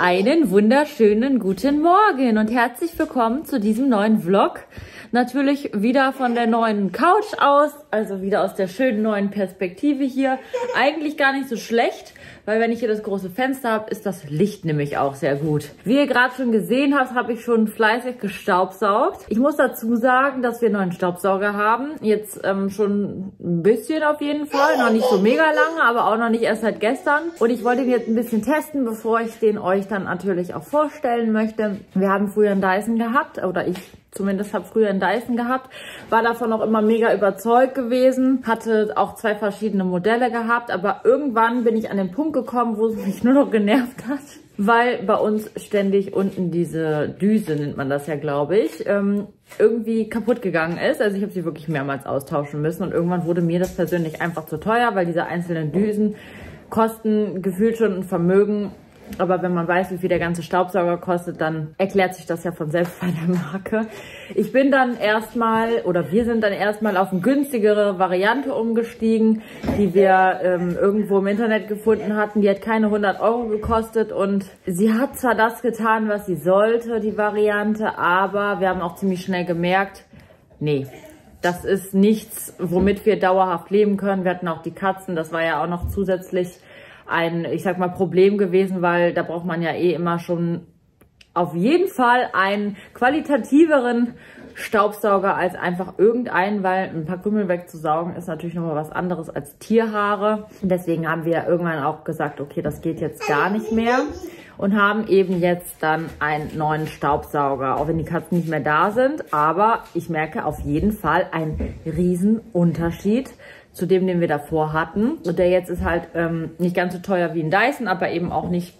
Einen wunderschönen guten Morgen und herzlich willkommen zu diesem neuen Vlog. Natürlich wieder von der neuen Couch aus, also wieder aus der schönen neuen Perspektive hier. Eigentlich gar nicht so schlecht, weil wenn ich hier das große Fenster habe, ist das Licht nämlich auch sehr gut. Wie ihr gerade schon gesehen habt, habe ich schon fleißig gestaubsaugt. Ich muss dazu sagen, dass wir einen neuen Staubsauger haben. Jetzt ähm, schon ein bisschen auf jeden Fall, noch nicht so mega lange, aber auch noch nicht erst seit gestern. Und ich wollte ihn jetzt ein bisschen testen, bevor ich den euch dann natürlich auch vorstellen möchte. Wir haben früher einen Dyson gehabt, oder ich zumindest habe früher einen Dyson gehabt, war davon auch immer mega überzeugt gewesen, hatte auch zwei verschiedene Modelle gehabt, aber irgendwann bin ich an den Punkt gekommen, wo es mich nur noch genervt hat, weil bei uns ständig unten diese Düse, nennt man das ja, glaube ich, ähm, irgendwie kaputt gegangen ist. Also ich habe sie wirklich mehrmals austauschen müssen. Und irgendwann wurde mir das persönlich einfach zu teuer, weil diese einzelnen Düsen kosten gefühlt schon ein Vermögen aber wenn man weiß, wie viel der ganze Staubsauger kostet, dann erklärt sich das ja von selbst bei der Marke. Ich bin dann erstmal, oder wir sind dann erstmal auf eine günstigere Variante umgestiegen, die wir ähm, irgendwo im Internet gefunden hatten. Die hat keine 100 Euro gekostet und sie hat zwar das getan, was sie sollte, die Variante, aber wir haben auch ziemlich schnell gemerkt, nee, das ist nichts, womit wir dauerhaft leben können. Wir hatten auch die Katzen, das war ja auch noch zusätzlich ein, ich sag mal, Problem gewesen, weil da braucht man ja eh immer schon auf jeden Fall einen qualitativeren Staubsauger als einfach irgendeinen, weil ein paar Krümel wegzusaugen ist natürlich nochmal was anderes als Tierhaare. deswegen haben wir irgendwann auch gesagt, okay, das geht jetzt gar nicht mehr und haben eben jetzt dann einen neuen Staubsauger, auch wenn die Katzen nicht mehr da sind. Aber ich merke auf jeden Fall einen riesen Unterschied zu dem, den wir davor hatten. Und der jetzt ist halt ähm, nicht ganz so teuer wie ein Dyson, aber eben auch nicht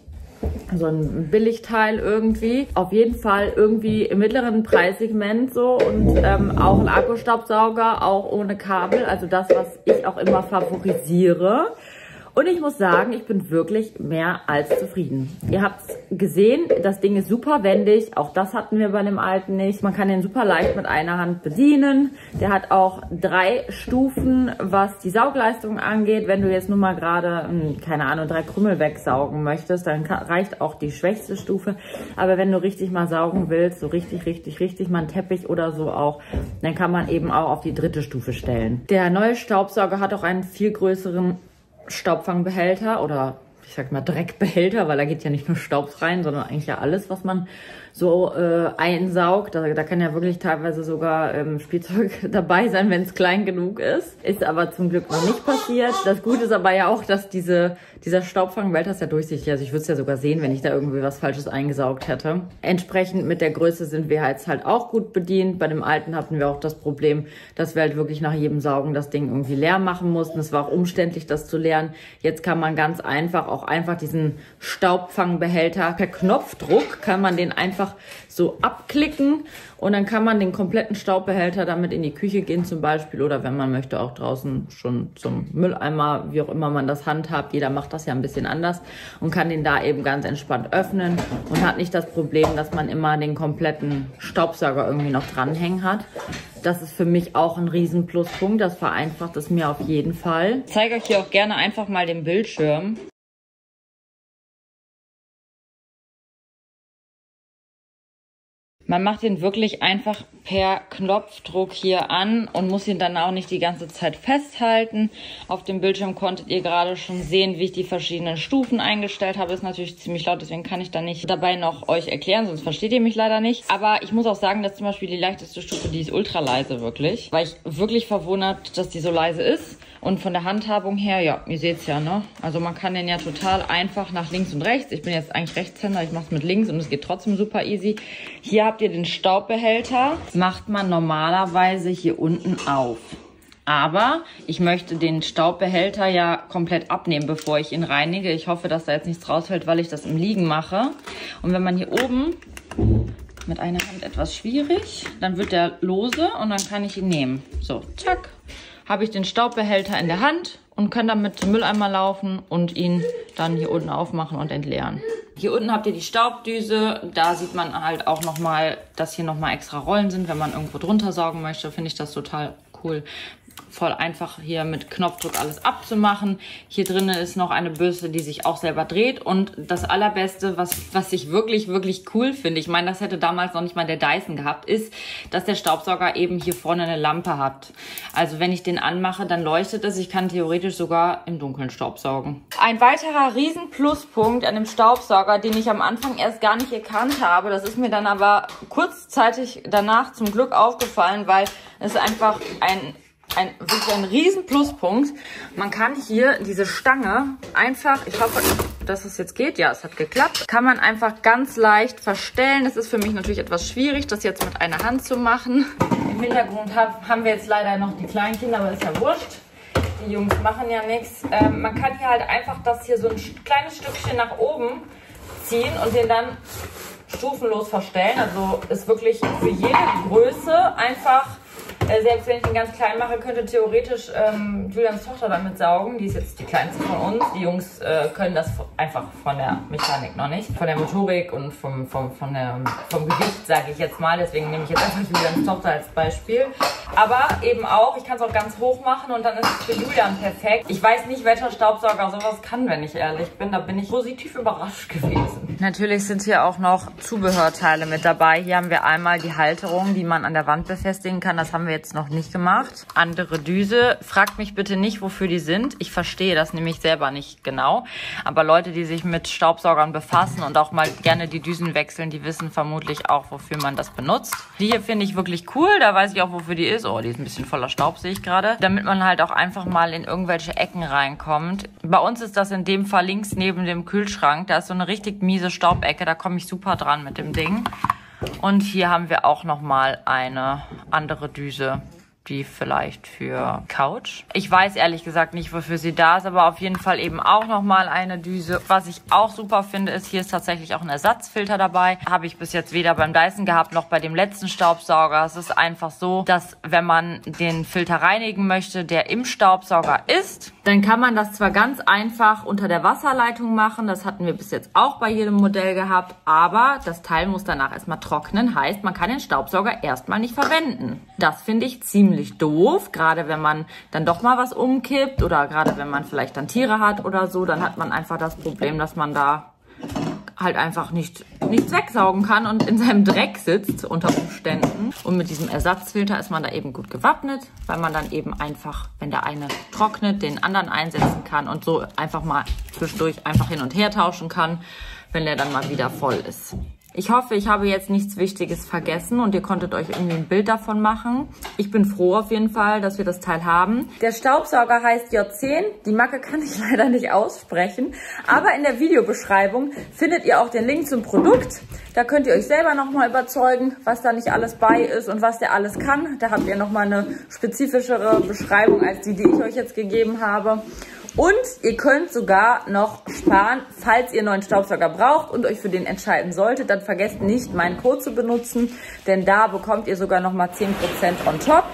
so ein Billigteil irgendwie. Auf jeden Fall irgendwie im mittleren Preissegment so und ähm, auch ein Akkustaubsauger, auch ohne Kabel. Also das, was ich auch immer favorisiere. Und ich muss sagen, ich bin wirklich mehr als zufrieden. Ihr habt gesehen, das Ding ist super wendig. Auch das hatten wir bei dem alten nicht. Man kann den super leicht mit einer Hand bedienen. Der hat auch drei Stufen, was die Saugleistung angeht. Wenn du jetzt nur mal gerade, hm, keine Ahnung, drei Krümmel wegsaugen möchtest, dann reicht auch die schwächste Stufe. Aber wenn du richtig mal saugen willst, so richtig, richtig, richtig mal einen Teppich oder so auch, dann kann man eben auch auf die dritte Stufe stellen. Der neue Staubsauger hat auch einen viel größeren Staubfangbehälter oder ich sag mal Dreckbehälter, weil da geht ja nicht nur Staub rein, sondern eigentlich ja alles, was man so äh, einsaugt. Da, da kann ja wirklich teilweise sogar ähm, Spielzeug dabei sein, wenn es klein genug ist. Ist aber zum Glück noch nicht passiert. Das Gute ist aber ja auch, dass diese, dieser Staubfangbehälter ist ja durchsichtig. Also ich würde es ja sogar sehen, wenn ich da irgendwie was Falsches eingesaugt hätte. Entsprechend mit der Größe sind wir jetzt halt auch gut bedient. Bei dem alten hatten wir auch das Problem, dass wir halt wirklich nach jedem Saugen das Ding irgendwie leer machen mussten. Es war auch umständlich, das zu leeren. Jetzt kann man ganz einfach auch einfach diesen Staubfangbehälter per Knopfdruck kann man den einfach einfach so abklicken und dann kann man den kompletten Staubbehälter damit in die Küche gehen zum Beispiel oder wenn man möchte auch draußen schon zum Mülleimer, wie auch immer man das handhabt. Jeder macht das ja ein bisschen anders und kann den da eben ganz entspannt öffnen und hat nicht das Problem, dass man immer den kompletten Staubsauger irgendwie noch dranhängen hat. Das ist für mich auch ein riesen Pluspunkt. Das vereinfacht es mir auf jeden Fall. Ich zeige euch hier auch gerne einfach mal den Bildschirm. Man macht ihn wirklich einfach per Knopfdruck hier an und muss ihn dann auch nicht die ganze Zeit festhalten. Auf dem Bildschirm konntet ihr gerade schon sehen, wie ich die verschiedenen Stufen eingestellt habe. Ist natürlich ziemlich laut, deswegen kann ich da nicht dabei noch euch erklären, sonst versteht ihr mich leider nicht. Aber ich muss auch sagen, dass zum Beispiel die leichteste Stufe, die ist ultra leise wirklich. Weil ich wirklich verwundert, dass die so leise ist. Und von der Handhabung her, ja, ihr seht's ja, ne? Also man kann den ja total einfach nach links und rechts. Ich bin jetzt eigentlich Rechtshänder, ich mache es mit links und es geht trotzdem super easy. Hier habt ihr den Staubbehälter. Das macht man normalerweise hier unten auf. Aber ich möchte den Staubbehälter ja komplett abnehmen, bevor ich ihn reinige. Ich hoffe, dass da jetzt nichts rausfällt, weil ich das im Liegen mache. Und wenn man hier oben mit einer Hand etwas schwierig, dann wird der lose und dann kann ich ihn nehmen. So, zack habe ich den Staubbehälter in der Hand und kann damit zum Mülleimer laufen und ihn dann hier unten aufmachen und entleeren. Hier unten habt ihr die Staubdüse. Da sieht man halt auch nochmal, dass hier nochmal extra Rollen sind. Wenn man irgendwo drunter saugen möchte, finde ich das total cool. Voll einfach hier mit Knopfdruck alles abzumachen. Hier drinnen ist noch eine Bürste, die sich auch selber dreht. Und das allerbeste, was, was ich wirklich, wirklich cool finde, ich meine, das hätte damals noch nicht mal der Dyson gehabt, ist, dass der Staubsauger eben hier vorne eine Lampe hat. Also wenn ich den anmache, dann leuchtet es. Ich kann theoretisch sogar im Dunkeln staubsaugen. Ein weiterer riesen Pluspunkt an dem Staubsauger, den ich am Anfang erst gar nicht erkannt habe, das ist mir dann aber kurzzeitig danach zum Glück aufgefallen, weil es einfach ein ein, wirklich ein riesen Pluspunkt. Man kann hier diese Stange einfach, ich hoffe, dass es jetzt geht. Ja, es hat geklappt. Kann man einfach ganz leicht verstellen. Es ist für mich natürlich etwas schwierig, das jetzt mit einer Hand zu machen. Im Hintergrund haben wir jetzt leider noch die Kleinkinder, aber ist ja wurscht. Die Jungs machen ja nichts. Ähm, man kann hier halt einfach das hier so ein kleines Stückchen nach oben ziehen und den dann stufenlos verstellen. Also ist wirklich für jede Größe einfach äh, selbst wenn ich den ganz klein mache, könnte theoretisch ähm, Julians Tochter damit saugen. Die ist jetzt die kleinste von uns. Die Jungs äh, können das einfach von der Mechanik noch nicht. Von der Motorik und vom, vom, von der, vom Gewicht, sage ich jetzt mal. Deswegen nehme ich jetzt einfach Julians Tochter als Beispiel. Aber eben auch, ich kann es auch ganz hoch machen und dann ist es für Julian perfekt. Ich weiß nicht, welcher Staubsauger sowas kann, wenn ich ehrlich bin. Da bin ich positiv überrascht gewesen. Natürlich sind hier auch noch Zubehörteile mit dabei. Hier haben wir einmal die Halterung, die man an der Wand befestigen kann. Das haben wir jetzt noch nicht gemacht. Andere Düse. Fragt mich bitte nicht, wofür die sind. Ich verstehe das nämlich selber nicht genau. Aber Leute, die sich mit Staubsaugern befassen und auch mal gerne die Düsen wechseln, die wissen vermutlich auch, wofür man das benutzt. Die hier finde ich wirklich cool. Da weiß ich auch, wofür die ist. Oh, die ist ein bisschen voller Staub, sehe ich gerade. Damit man halt auch einfach mal in irgendwelche Ecken reinkommt. Bei uns ist das in dem Fall links neben dem Kühlschrank. Da ist so eine richtig miese Staubecke. Da komme ich super dran mit dem Ding. Und hier haben wir auch nochmal eine andere Düse die vielleicht für Couch. Ich weiß ehrlich gesagt nicht, wofür sie da ist, aber auf jeden Fall eben auch nochmal eine Düse. Was ich auch super finde, ist, hier ist tatsächlich auch ein Ersatzfilter dabei. Habe ich bis jetzt weder beim Dyson gehabt, noch bei dem letzten Staubsauger. Es ist einfach so, dass wenn man den Filter reinigen möchte, der im Staubsauger ist, dann kann man das zwar ganz einfach unter der Wasserleitung machen. Das hatten wir bis jetzt auch bei jedem Modell gehabt. Aber das Teil muss danach erstmal trocknen. Heißt, man kann den Staubsauger erstmal nicht verwenden. Das finde ich ziemlich ziemlich doof, gerade wenn man dann doch mal was umkippt oder gerade wenn man vielleicht dann Tiere hat oder so, dann hat man einfach das Problem, dass man da halt einfach nicht, nichts wegsaugen kann und in seinem Dreck sitzt unter Umständen. Und mit diesem Ersatzfilter ist man da eben gut gewappnet, weil man dann eben einfach, wenn der eine trocknet, den anderen einsetzen kann und so einfach mal zwischendurch einfach hin und her tauschen kann, wenn der dann mal wieder voll ist. Ich hoffe, ich habe jetzt nichts Wichtiges vergessen und ihr konntet euch irgendwie ein Bild davon machen. Ich bin froh auf jeden Fall, dass wir das Teil haben. Der Staubsauger heißt J10. Die Marke kann ich leider nicht aussprechen. Aber in der Videobeschreibung findet ihr auch den Link zum Produkt. Da könnt ihr euch selber nochmal überzeugen, was da nicht alles bei ist und was der alles kann. Da habt ihr nochmal eine spezifischere Beschreibung als die, die ich euch jetzt gegeben habe. Und ihr könnt sogar noch sparen, falls ihr einen neuen Staubsauger braucht und euch für den entscheiden solltet, dann vergesst nicht, meinen Code zu benutzen, denn da bekommt ihr sogar nochmal 10% on top.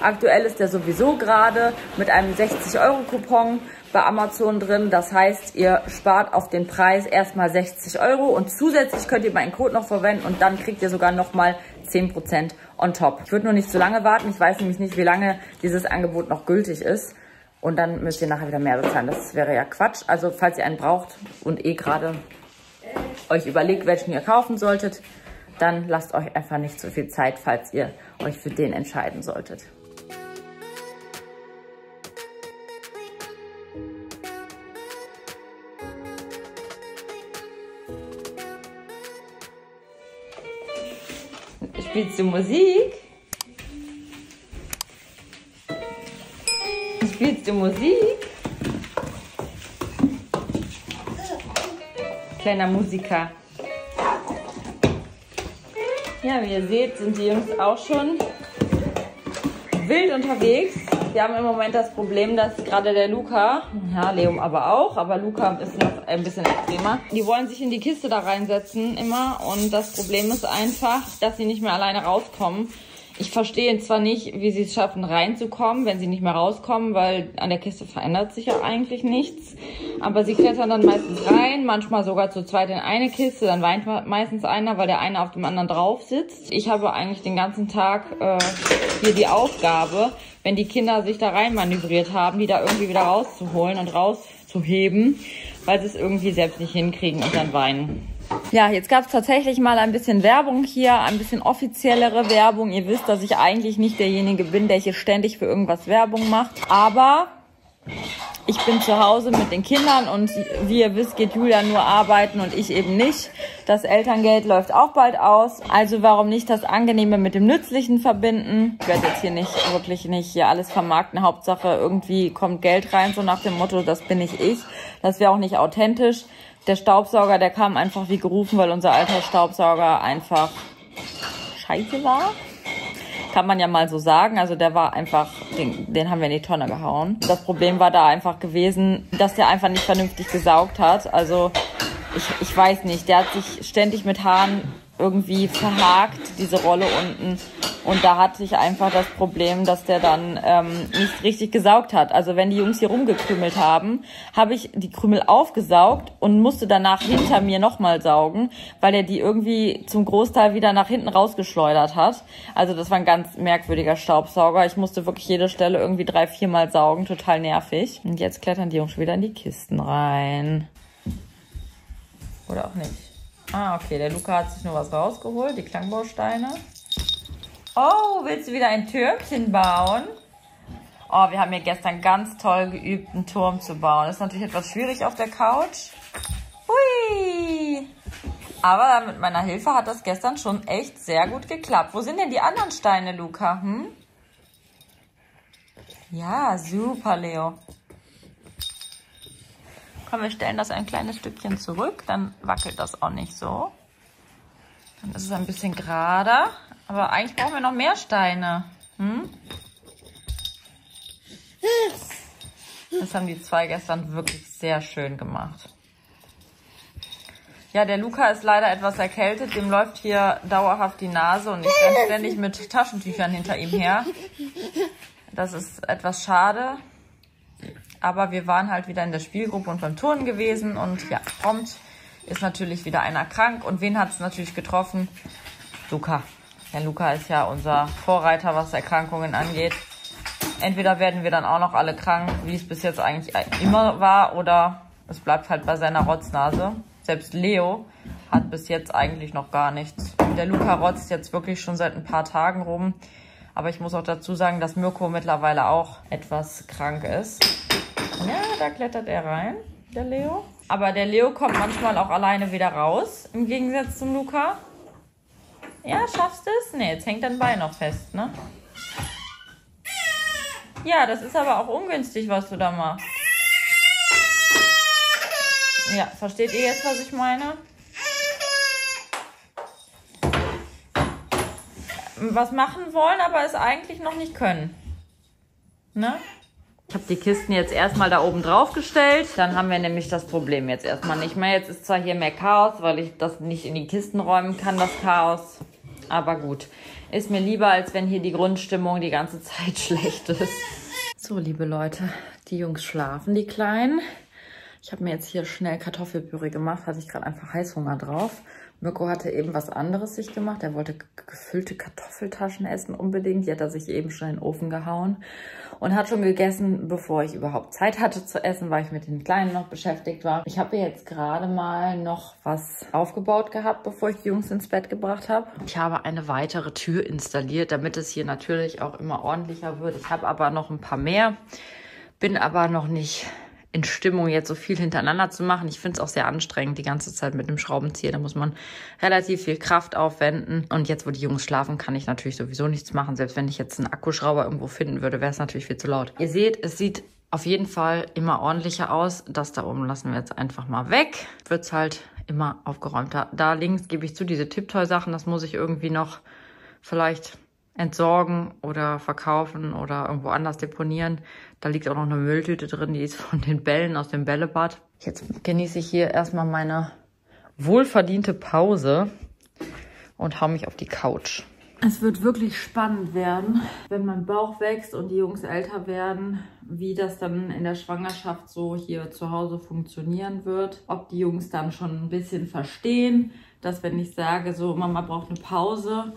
Aktuell ist der sowieso gerade mit einem 60-Euro-Coupon bei Amazon drin. Das heißt, ihr spart auf den Preis erstmal 60 Euro und zusätzlich könnt ihr meinen Code noch verwenden und dann kriegt ihr sogar nochmal 10% on top. Ich würde nur nicht zu lange warten. Ich weiß nämlich nicht, wie lange dieses Angebot noch gültig ist. Und dann müsst ihr nachher wieder mehr bezahlen. Das wäre ja Quatsch. Also falls ihr einen braucht und eh gerade euch überlegt, welchen ihr kaufen solltet, dann lasst euch einfach nicht so viel Zeit, falls ihr euch für den entscheiden solltet. Spielst du Musik? Spielst du Musik? Kleiner Musiker. Ja, wie ihr seht, sind die Jungs auch schon wild unterwegs. Wir haben im Moment das Problem, dass gerade der Luca, ja, Leum aber auch, aber Luca ist noch ein bisschen extremer, die wollen sich in die Kiste da reinsetzen immer und das Problem ist einfach, dass sie nicht mehr alleine rauskommen. Ich verstehe zwar nicht, wie sie es schaffen, reinzukommen, wenn sie nicht mehr rauskommen, weil an der Kiste verändert sich ja eigentlich nichts. Aber sie klettern dann meistens rein, manchmal sogar zu zweit in eine Kiste, dann weint meistens einer, weil der eine auf dem anderen drauf sitzt. Ich habe eigentlich den ganzen Tag äh, hier die Aufgabe, wenn die Kinder sich da rein manövriert haben, die da irgendwie wieder rauszuholen und rauszuheben, weil sie es irgendwie selbst nicht hinkriegen und dann weinen. Ja, jetzt gab es tatsächlich mal ein bisschen Werbung hier, ein bisschen offiziellere Werbung. Ihr wisst, dass ich eigentlich nicht derjenige bin, der hier ständig für irgendwas Werbung macht. Aber ich bin zu Hause mit den Kindern und wie ihr wisst, geht Julia nur arbeiten und ich eben nicht. Das Elterngeld läuft auch bald aus. Also warum nicht das Angenehme mit dem Nützlichen verbinden? Ich werde jetzt hier nicht wirklich nicht hier alles vermarkten. Hauptsache irgendwie kommt Geld rein, so nach dem Motto, das bin nicht ich. Das wäre auch nicht authentisch. Der Staubsauger, der kam einfach wie gerufen, weil unser alter Staubsauger einfach scheiße war. Kann man ja mal so sagen. Also der war einfach, den, den haben wir in die Tonne gehauen. Das Problem war da einfach gewesen, dass der einfach nicht vernünftig gesaugt hat. Also ich, ich weiß nicht, der hat sich ständig mit Haaren irgendwie verhakt, diese Rolle unten. Und da hatte ich einfach das Problem, dass der dann ähm, nicht richtig gesaugt hat. Also wenn die Jungs hier rumgekrümelt haben, habe ich die Krümel aufgesaugt und musste danach hinter mir nochmal saugen, weil er die irgendwie zum Großteil wieder nach hinten rausgeschleudert hat. Also das war ein ganz merkwürdiger Staubsauger. Ich musste wirklich jede Stelle irgendwie drei, viermal saugen. Total nervig. Und jetzt klettern die Jungs wieder in die Kisten rein. Oder auch nicht. Ah, okay, der Luca hat sich nur was rausgeholt, die Klangbausteine. Oh, willst du wieder ein Türmchen bauen? Oh, wir haben hier gestern ganz toll geübt, einen Turm zu bauen. Das ist natürlich etwas schwierig auf der Couch. Hui! Aber mit meiner Hilfe hat das gestern schon echt sehr gut geklappt. Wo sind denn die anderen Steine, Luca? Hm? Ja, super, Leo. Komm, wir stellen das ein kleines Stückchen zurück, dann wackelt das auch nicht so. Dann ist es ein bisschen gerader. Aber eigentlich brauchen wir noch mehr Steine. Hm? Das haben die zwei gestern wirklich sehr schön gemacht. Ja, der Luca ist leider etwas erkältet. Dem läuft hier dauerhaft die Nase und ich renne ständig mit Taschentüchern hinter ihm her. Das ist etwas schade. Aber wir waren halt wieder in der Spielgruppe und beim Turnen gewesen. Und ja, prompt ist natürlich wieder einer krank. Und wen hat es natürlich getroffen? Luca. Der Luca ist ja unser Vorreiter, was Erkrankungen angeht. Entweder werden wir dann auch noch alle krank, wie es bis jetzt eigentlich immer war, oder es bleibt halt bei seiner Rotznase. Selbst Leo hat bis jetzt eigentlich noch gar nichts. Der Luca rotzt jetzt wirklich schon seit ein paar Tagen rum. Aber ich muss auch dazu sagen, dass Mirko mittlerweile auch etwas krank ist. Ja, da klettert er rein, der Leo. Aber der Leo kommt manchmal auch alleine wieder raus, im Gegensatz zum Luca. Ja, schaffst du es? Ne, jetzt hängt dein Bein noch fest, ne? Ja, das ist aber auch ungünstig, was du da machst. Ja, versteht ihr jetzt, was ich meine? Was machen wollen, aber es eigentlich noch nicht können. Ne? Ich habe die Kisten jetzt erstmal da oben drauf gestellt. Dann haben wir nämlich das Problem jetzt erstmal nicht mehr. Jetzt ist zwar hier mehr Chaos, weil ich das nicht in die Kisten räumen kann, das Chaos. Aber gut, ist mir lieber, als wenn hier die Grundstimmung die ganze Zeit schlecht ist. So, liebe Leute, die Jungs schlafen, die Kleinen. Ich habe mir jetzt hier schnell Kartoffelpüree gemacht, hatte ich gerade einfach Heißhunger drauf. Mirko hatte eben was anderes sich gemacht. Er wollte gefüllte Kartoffeltaschen essen unbedingt. Die hat er sich eben schon in den Ofen gehauen und hat schon gegessen, bevor ich überhaupt Zeit hatte zu essen, weil ich mit den Kleinen noch beschäftigt war. Ich habe jetzt gerade mal noch was aufgebaut gehabt, bevor ich die Jungs ins Bett gebracht habe. Ich habe eine weitere Tür installiert, damit es hier natürlich auch immer ordentlicher wird. Ich habe aber noch ein paar mehr, bin aber noch nicht in Stimmung, jetzt so viel hintereinander zu machen. Ich finde es auch sehr anstrengend, die ganze Zeit mit dem Schraubenzieher. Da muss man relativ viel Kraft aufwenden. Und jetzt, wo die Jungs schlafen, kann ich natürlich sowieso nichts machen. Selbst wenn ich jetzt einen Akkuschrauber irgendwo finden würde, wäre es natürlich viel zu laut. Ihr seht, es sieht auf jeden Fall immer ordentlicher aus. Das da oben lassen wir jetzt einfach mal weg. Wird es halt immer aufgeräumter. Da links gebe ich zu, diese Tiptoy-Sachen, das muss ich irgendwie noch vielleicht entsorgen oder verkaufen oder irgendwo anders deponieren. Da liegt auch noch eine Mülltüte drin, die ist von den Bällen aus dem Bällebad. Jetzt genieße ich hier erstmal meine wohlverdiente Pause und hau mich auf die Couch. Es wird wirklich spannend werden, wenn mein Bauch wächst und die Jungs älter werden, wie das dann in der Schwangerschaft so hier zu Hause funktionieren wird. Ob die Jungs dann schon ein bisschen verstehen, dass wenn ich sage, so Mama braucht eine Pause,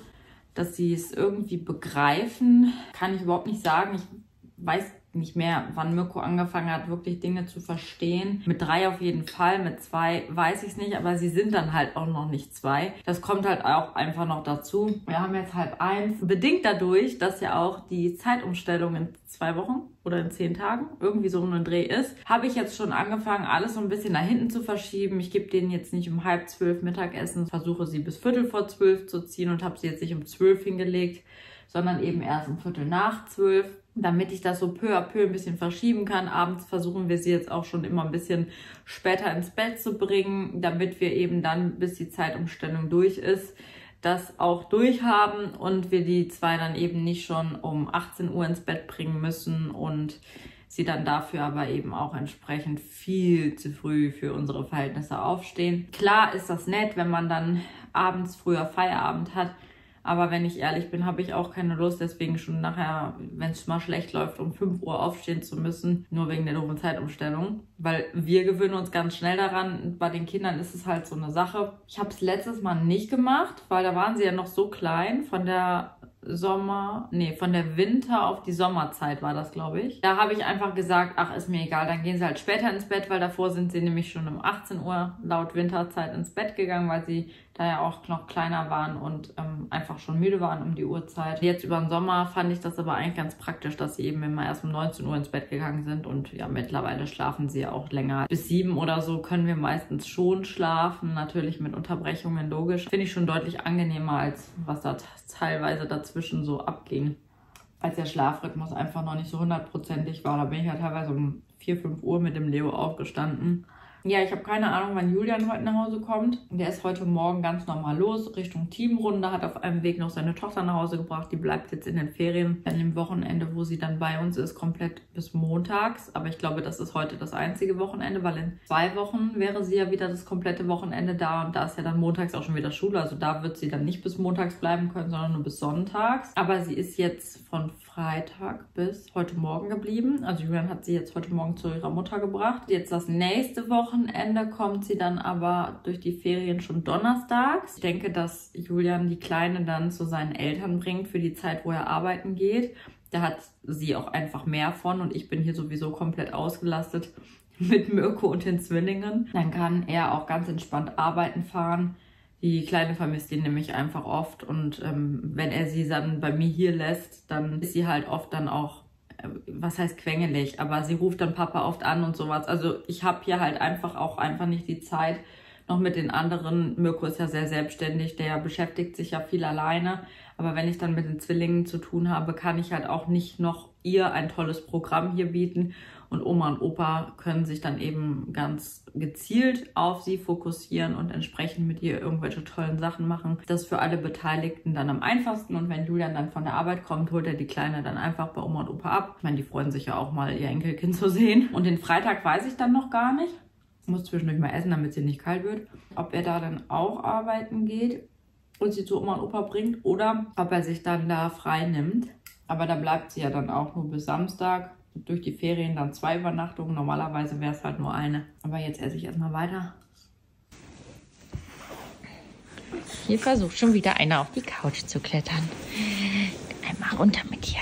dass sie es irgendwie begreifen, kann ich überhaupt nicht sagen. Ich weiß nicht mehr, wann Mirko angefangen hat, wirklich Dinge zu verstehen. Mit drei auf jeden Fall, mit zwei weiß ich es nicht, aber sie sind dann halt auch noch nicht zwei. Das kommt halt auch einfach noch dazu. Wir haben jetzt halb eins. Bedingt dadurch, dass ja auch die Zeitumstellung in zwei Wochen oder in zehn Tagen irgendwie so ein Dreh ist, habe ich jetzt schon angefangen, alles so ein bisschen nach hinten zu verschieben. Ich gebe denen jetzt nicht um halb zwölf Mittagessen, versuche sie bis Viertel vor zwölf zu ziehen und habe sie jetzt nicht um zwölf hingelegt, sondern eben erst um Viertel nach zwölf damit ich das so peu à peu ein bisschen verschieben kann. Abends versuchen wir sie jetzt auch schon immer ein bisschen später ins Bett zu bringen, damit wir eben dann, bis die Zeitumstellung durch ist, das auch durchhaben und wir die zwei dann eben nicht schon um 18 Uhr ins Bett bringen müssen und sie dann dafür aber eben auch entsprechend viel zu früh für unsere Verhältnisse aufstehen. Klar ist das nett, wenn man dann abends früher Feierabend hat, aber wenn ich ehrlich bin, habe ich auch keine Lust, deswegen schon nachher, wenn es mal schlecht läuft, um 5 Uhr aufstehen zu müssen, nur wegen der doofen Zeitumstellung. Weil wir gewöhnen uns ganz schnell daran. Bei den Kindern ist es halt so eine Sache. Ich habe es letztes Mal nicht gemacht, weil da waren sie ja noch so klein von der Sommer, nee, von der Winter auf die Sommerzeit war das, glaube ich. Da habe ich einfach gesagt, ach, ist mir egal, dann gehen sie halt später ins Bett, weil davor sind sie nämlich schon um 18 Uhr laut Winterzeit ins Bett gegangen, weil sie da ja auch noch kleiner waren und ähm, einfach schon müde waren um die Uhrzeit. Jetzt über den Sommer fand ich das aber eigentlich ganz praktisch, dass sie eben immer erst um 19 Uhr ins Bett gegangen sind und ja, mittlerweile schlafen sie ja auch länger. Bis sieben oder so können wir meistens schon schlafen, natürlich mit Unterbrechungen, logisch. Finde ich schon deutlich angenehmer, als was da teilweise dazwischen so abging. Als der Schlafrhythmus einfach noch nicht so hundertprozentig war. Da bin ich ja teilweise um 4, 5 Uhr mit dem Leo aufgestanden ja, ich habe keine Ahnung, wann Julian heute nach Hause kommt. Der ist heute Morgen ganz normal los, Richtung Teamrunde, hat auf einem Weg noch seine Tochter nach Hause gebracht. Die bleibt jetzt in den Ferien an dem Wochenende, wo sie dann bei uns ist, komplett bis montags. Aber ich glaube, das ist heute das einzige Wochenende, weil in zwei Wochen wäre sie ja wieder das komplette Wochenende da und da ist ja dann montags auch schon wieder Schule. Also da wird sie dann nicht bis montags bleiben können, sondern nur bis sonntags. Aber sie ist jetzt von Freitag bis heute Morgen geblieben. Also Julian hat sie jetzt heute Morgen zu ihrer Mutter gebracht. Jetzt das nächste Wochenende kommt sie dann aber durch die Ferien schon donnerstags. Ich denke, dass Julian die Kleine dann zu seinen Eltern bringt für die Zeit, wo er arbeiten geht. Da hat sie auch einfach mehr von und ich bin hier sowieso komplett ausgelastet mit Mirko und den Zwillingen. Dann kann er auch ganz entspannt arbeiten fahren. Die Kleine vermisst ihn nämlich einfach oft und ähm, wenn er sie dann bei mir hier lässt, dann ist sie halt oft dann auch, äh, was heißt quengelig, aber sie ruft dann Papa oft an und sowas. Also ich habe hier halt einfach auch einfach nicht die Zeit, noch mit den anderen. Mirko ist ja sehr selbstständig, der beschäftigt sich ja viel alleine. Aber wenn ich dann mit den Zwillingen zu tun habe, kann ich halt auch nicht noch ihr ein tolles Programm hier bieten. Und Oma und Opa können sich dann eben ganz gezielt auf sie fokussieren und entsprechend mit ihr irgendwelche tollen Sachen machen. Das ist für alle Beteiligten dann am einfachsten. Und wenn Julian dann von der Arbeit kommt, holt er die Kleine dann einfach bei Oma und Opa ab. Ich meine, die freuen sich ja auch mal, ihr Enkelkind zu sehen. Und den Freitag weiß ich dann noch gar nicht. Ich muss zwischendurch mal essen, damit sie nicht kalt wird. Ob er da dann auch arbeiten geht und sie zu Oma und Opa bringt oder ob er sich dann da frei nimmt. Aber da bleibt sie ja dann auch nur bis Samstag durch die Ferien dann zwei Übernachtungen. Normalerweise wäre es halt nur eine. Aber jetzt esse ich erstmal weiter. Hier versucht schon wieder einer auf die Couch zu klettern. Einmal runter mit dir.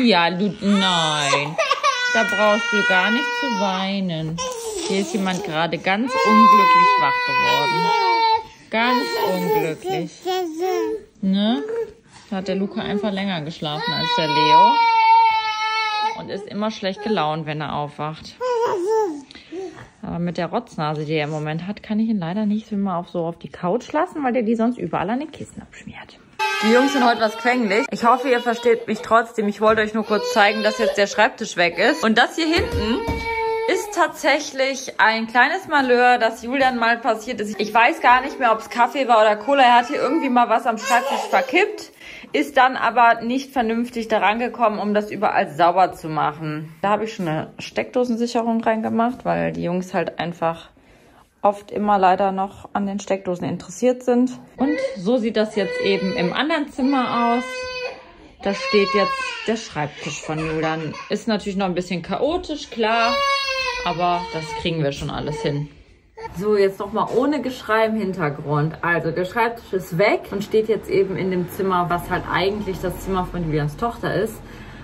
Ja, du, nein. Da brauchst du gar nicht zu weinen. Hier ist jemand gerade ganz unglücklich wach geworden. Ganz unglücklich. Ne? Da hat der Luca einfach länger geschlafen als der Leo und ist immer schlecht gelaunt, wenn er aufwacht. Aber mit der Rotznase, die er im Moment hat, kann ich ihn leider nicht immer auf so auf die Couch lassen, weil der die sonst überall an den Kissen abschmiert. Die Jungs sind heute was quengelig. Ich hoffe, ihr versteht mich trotzdem. Ich wollte euch nur kurz zeigen, dass jetzt der Schreibtisch weg ist. Und das hier hinten ist tatsächlich ein kleines Malheur, das Julian mal passiert ist. Ich weiß gar nicht mehr, ob es Kaffee war oder Cola. Er hat hier irgendwie mal was am Schreibtisch verkippt ist dann aber nicht vernünftig daran gekommen, um das überall sauber zu machen. Da habe ich schon eine Steckdosensicherung reingemacht, weil die Jungs halt einfach oft immer leider noch an den Steckdosen interessiert sind. Und so sieht das jetzt eben im anderen Zimmer aus. Da steht jetzt der Schreibtisch von Julian. Ist natürlich noch ein bisschen chaotisch, klar, aber das kriegen wir schon alles hin. So, jetzt nochmal ohne Geschrei im Hintergrund. Also der Schreibtisch ist weg und steht jetzt eben in dem Zimmer, was halt eigentlich das Zimmer von Julians Tochter ist.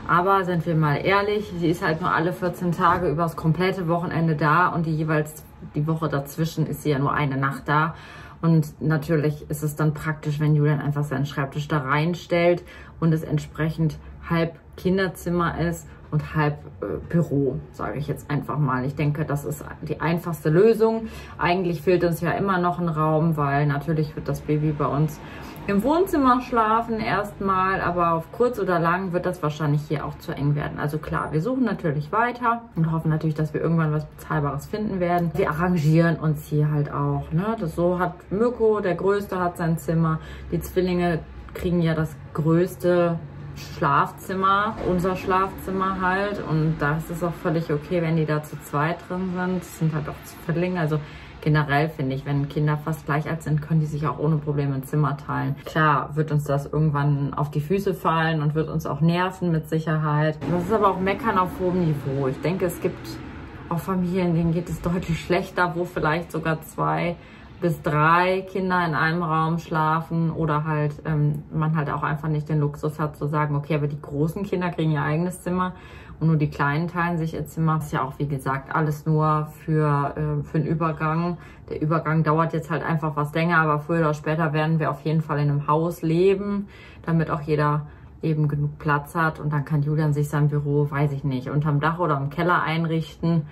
Aber sind wir mal ehrlich, sie ist halt nur alle 14 Tage übers komplette Wochenende da und die jeweils die Woche dazwischen ist sie ja nur eine Nacht da. Und natürlich ist es dann praktisch, wenn Julian einfach seinen Schreibtisch da reinstellt und es entsprechend halb Kinderzimmer ist und halb äh, Büro, sage ich jetzt einfach mal. Ich denke, das ist die einfachste Lösung. Eigentlich fehlt uns ja immer noch ein Raum, weil natürlich wird das Baby bei uns im Wohnzimmer schlafen erstmal, aber auf kurz oder lang wird das wahrscheinlich hier auch zu eng werden. Also klar, wir suchen natürlich weiter und hoffen natürlich, dass wir irgendwann was Bezahlbares finden werden. Wir arrangieren uns hier halt auch. Ne? Das so hat Mirko, der Größte, hat sein Zimmer. Die Zwillinge kriegen ja das größte Schlafzimmer, unser Schlafzimmer halt. Und da ist es auch völlig okay, wenn die da zu zweit drin sind. Das sind halt auch Zwillinge. Also generell finde ich, wenn Kinder fast gleich alt sind, können die sich auch ohne Probleme ein Zimmer teilen. Klar wird uns das irgendwann auf die Füße fallen und wird uns auch nerven mit Sicherheit. Das ist aber auch Meckern auf hohem Niveau. Ich denke, es gibt auch Familien, denen geht es deutlich schlechter, wo vielleicht sogar zwei bis drei Kinder in einem Raum schlafen oder halt ähm, man halt auch einfach nicht den Luxus hat zu sagen, okay, aber die großen Kinder kriegen ihr eigenes Zimmer und nur die Kleinen teilen sich ihr Zimmer. Das ist ja auch, wie gesagt, alles nur für, äh, für einen Übergang. Der Übergang dauert jetzt halt einfach was länger, aber früher oder später werden wir auf jeden Fall in einem Haus leben, damit auch jeder eben genug Platz hat und dann kann Julian sich sein Büro, weiß ich nicht, unterm Dach oder im Keller einrichten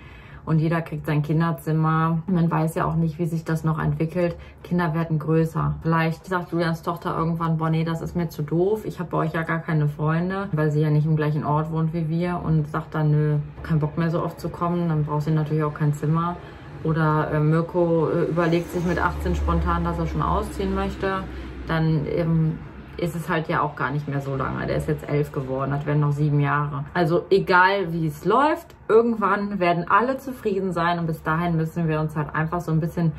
und jeder kriegt sein Kinderzimmer. Man weiß ja auch nicht, wie sich das noch entwickelt. Kinder werden größer. Vielleicht sagt Julians Tochter irgendwann, boah nee, das ist mir zu doof. Ich habe bei euch ja gar keine Freunde, weil sie ja nicht im gleichen Ort wohnt wie wir und sagt dann, nö, kein Bock mehr so oft zu kommen. Dann braucht sie natürlich auch kein Zimmer. Oder äh, Mirko äh, überlegt sich mit 18 spontan, dass er schon ausziehen möchte. Dann ähm, ist es halt ja auch gar nicht mehr so lange. Der ist jetzt elf geworden, das werden noch sieben Jahre. Also egal wie es läuft, irgendwann werden alle zufrieden sein und bis dahin müssen wir uns halt einfach so ein bisschen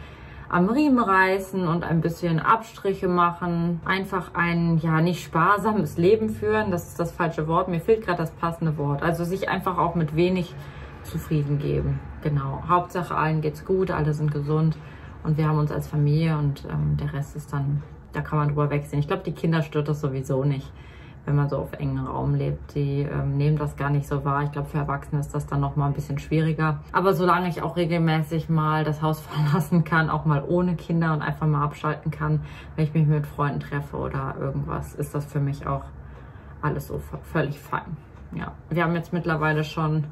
am Riemen reißen und ein bisschen Abstriche machen. Einfach ein, ja, nicht sparsames Leben führen. Das ist das falsche Wort. Mir fehlt gerade das passende Wort. Also sich einfach auch mit wenig zufrieden geben. Genau. Hauptsache allen geht's gut, alle sind gesund und wir haben uns als Familie und ähm, der Rest ist dann da kann man drüber wegsehen. Ich glaube, die Kinder stört das sowieso nicht, wenn man so auf engen Raum lebt. Die ähm, nehmen das gar nicht so wahr. Ich glaube, für Erwachsene ist das dann nochmal ein bisschen schwieriger. Aber solange ich auch regelmäßig mal das Haus verlassen kann, auch mal ohne Kinder und einfach mal abschalten kann, wenn ich mich mit Freunden treffe oder irgendwas, ist das für mich auch alles so völlig fein. Ja, wir haben jetzt mittlerweile schon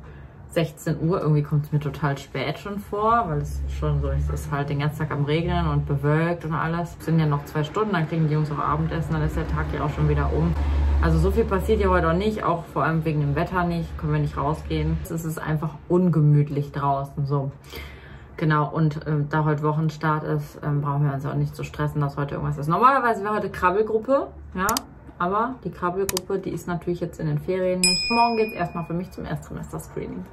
16 Uhr. Irgendwie kommt es mir total spät schon vor, weil es schon so ist, es ist halt den ganzen Tag am Regnen und bewölkt und alles. Es sind ja noch zwei Stunden, dann kriegen die Jungs auch Abendessen, dann ist der Tag ja auch schon wieder um. Also so viel passiert ja heute auch nicht, auch vor allem wegen dem Wetter nicht, können wir nicht rausgehen. Es ist einfach ungemütlich draußen so. Genau, und ähm, da heute Wochenstart ist, ähm, brauchen wir uns auch nicht zu stressen, dass heute irgendwas ist. Normalerweise wäre heute Krabbelgruppe, ja, aber die Krabbelgruppe, die ist natürlich jetzt in den Ferien nicht. Morgen geht es erstmal für mich zum Erstsemester-Screening.